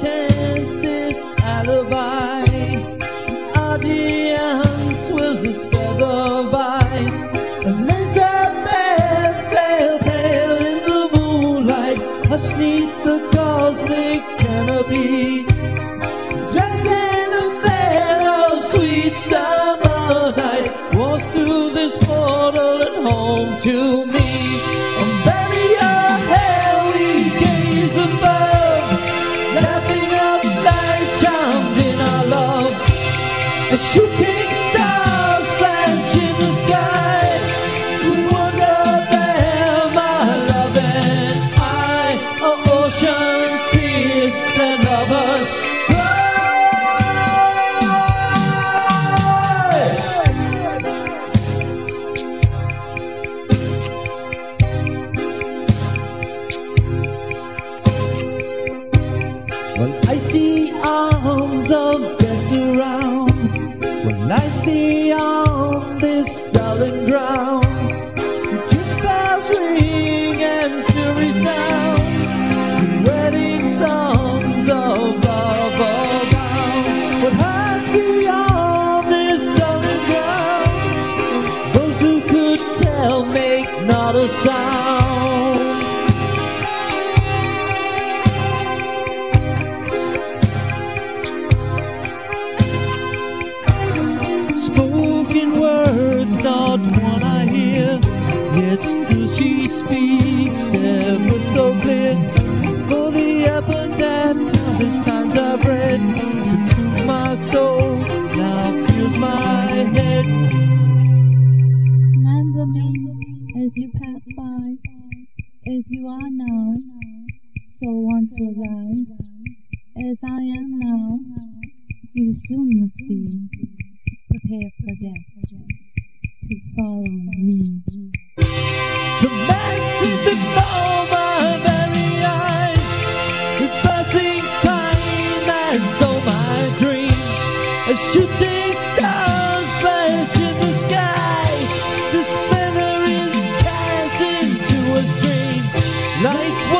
chance this alibi. audience and swills by. see. feels my head. Remember me as you pass by, as you are now, so once was I. As I am now, you soon must be. Prepare for death, to follow me.